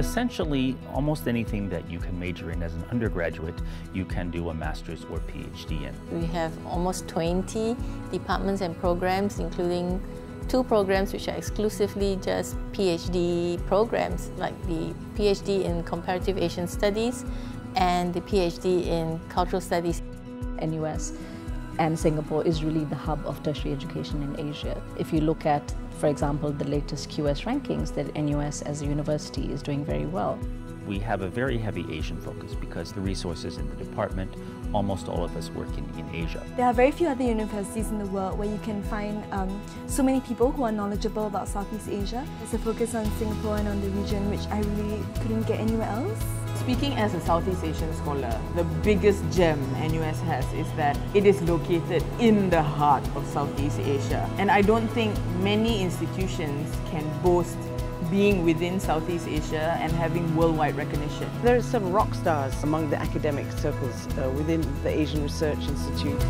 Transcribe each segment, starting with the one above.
Essentially, almost anything that you can major in as an undergraduate, you can do a master's or PhD in. We have almost 20 departments and programs, including two programs which are exclusively just PhD programs, like the PhD in Comparative Asian Studies and the PhD in Cultural Studies. NUS and Singapore is really the hub of tertiary education in Asia. If you look at, for example, the latest QS rankings, that NUS as a university is doing very well. We have a very heavy Asian focus because the resources in the department, almost all of us work in, in Asia. There are very few other universities in the world where you can find um, so many people who are knowledgeable about Southeast Asia. There's a focus on Singapore and on the region which I really couldn't get anywhere else. Speaking as a Southeast Asian scholar, the biggest gem NUS has is that it is located in the heart of Southeast Asia. And I don't think many institutions can boast being within Southeast Asia and having worldwide recognition. There are some rock stars among the academic circles uh, within the Asian Research Institute.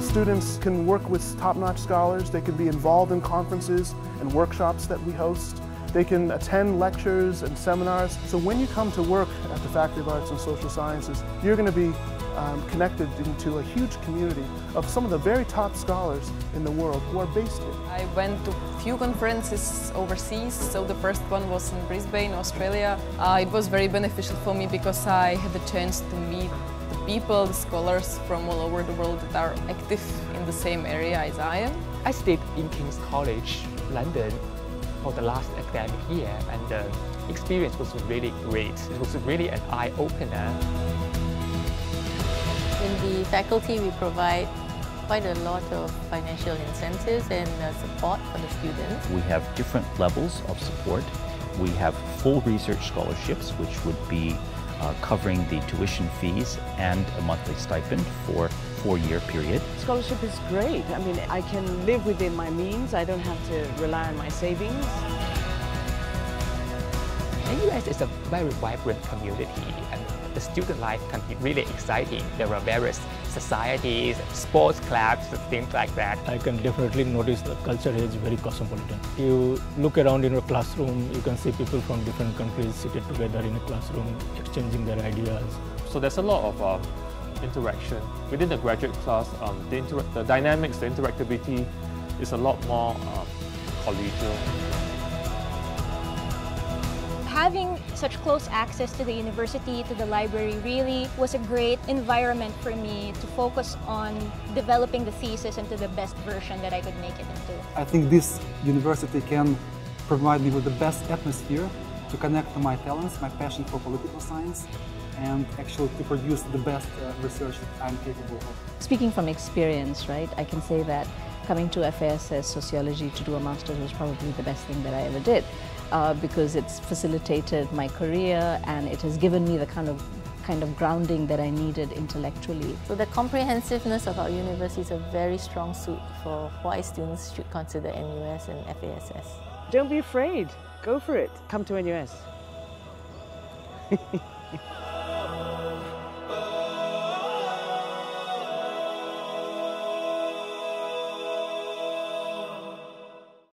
Students can work with top-notch scholars, they can be involved in conferences and workshops that we host. They can attend lectures and seminars. So when you come to work at the Faculty of Arts and Social Sciences, you're going to be um, connected into a huge community of some of the very top scholars in the world who are based here. I went to a few conferences overseas, so the first one was in Brisbane, Australia. Uh, it was very beneficial for me because I had the chance to meet the people, the scholars from all over the world that are active in the same area as I am. I stayed in King's College, London for the last academic year and the experience was really great. It was really an eye-opener. In the faculty, we provide quite a lot of financial incentives and uh, support for the students. We have different levels of support. We have full research scholarships, which would be uh, covering the tuition fees and a monthly stipend for four-year period. Scholarship is great. I mean, I can live within my means. I don't have to rely on my savings. NUS is a very vibrant community and the student life can be really exciting. There are various societies, sports clubs, things like that. I can definitely notice the culture is very cosmopolitan. You look around in a classroom, you can see people from different countries seated together in a classroom, exchanging their ideas. So there's a lot of uh, interaction. Within the graduate class, um, the, the, dynamics, the interactivity is a lot more um, collegial. Having such close access to the university, to the library, really was a great environment for me to focus on developing the thesis into the best version that I could make it into. I think this university can provide me with the best atmosphere to connect to my talents, my passion for political science, and actually to produce the best uh, research that I'm capable of. Speaking from experience, right, I can say that coming to FASS Sociology to do a master's was probably the best thing that I ever did uh, because it's facilitated my career and it has given me the kind of kind of grounding that I needed intellectually. So the comprehensiveness of our university is a very strong suit for why students should consider NUS and FASS. Don't be afraid. Go for it. Come to NUS.